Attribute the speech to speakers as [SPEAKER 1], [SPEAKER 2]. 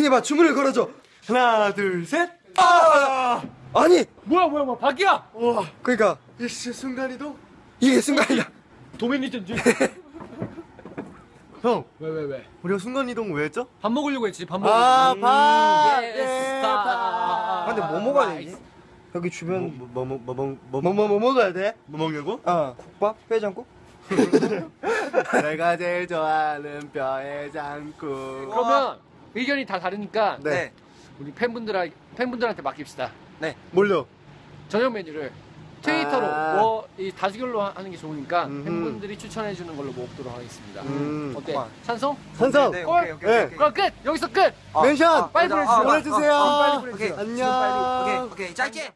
[SPEAKER 1] 승혜봐 주문을 걸어줘. 하나 둘 셋. 아 아니
[SPEAKER 2] 뭐야 뭐야 뭐야 바뀌야
[SPEAKER 1] 와 그러니까
[SPEAKER 3] 이씨 순간이동.
[SPEAKER 1] 이게 순간이야.
[SPEAKER 2] 도매니전지
[SPEAKER 3] 형,
[SPEAKER 2] 왜 왜 왜?
[SPEAKER 3] 우리가 순간이동 왜 했죠?
[SPEAKER 2] 밥 먹으려고 했지 밥 먹으려고
[SPEAKER 3] 아, 밥.
[SPEAKER 2] 예스,
[SPEAKER 3] 밥.
[SPEAKER 1] 아, 근데 뭐 먹어야 되지? 여기 주변
[SPEAKER 3] 뭐뭐 뭐 뭐 뭐
[SPEAKER 1] 뭐 뭐 뭐 먹어야 돼?
[SPEAKER 3] 뭐 먹냐고?
[SPEAKER 1] 어 국밥 회장국.
[SPEAKER 3] 내가 제일 좋아하는 뼈해장국.
[SPEAKER 2] 그러면 의견이 다 다르니까
[SPEAKER 3] 네.
[SPEAKER 2] 우리 팬분들 팬분들한테 맡깁시다
[SPEAKER 3] 뭘요?
[SPEAKER 2] 저녁 메뉴를 트위터로
[SPEAKER 3] 아.
[SPEAKER 2] 뭐이 다수결로 하- 하는 게 좋으니까
[SPEAKER 3] 음흠.
[SPEAKER 2] 팬분들이 추천해 주는 걸로 먹도록 하겠습니다.
[SPEAKER 3] 음.
[SPEAKER 2] 어때?
[SPEAKER 1] 고마워.
[SPEAKER 2] 찬성?
[SPEAKER 3] 산성.
[SPEAKER 1] 네,
[SPEAKER 2] 꼴?
[SPEAKER 1] 오케이 오케이
[SPEAKER 3] 네.
[SPEAKER 1] 오케이.
[SPEAKER 2] 그럼 끝! 여기서 끝!
[SPEAKER 1] 아,
[SPEAKER 3] 멘션!
[SPEAKER 1] 아,
[SPEAKER 2] 빨리
[SPEAKER 1] 맞아.
[SPEAKER 2] 보내주세요.
[SPEAKER 1] 아,
[SPEAKER 3] 보내주세요.
[SPEAKER 1] 아, 아, 빨리 보내주세요.
[SPEAKER 3] 안녕.
[SPEAKER 1] 오케이 오케이 짧게.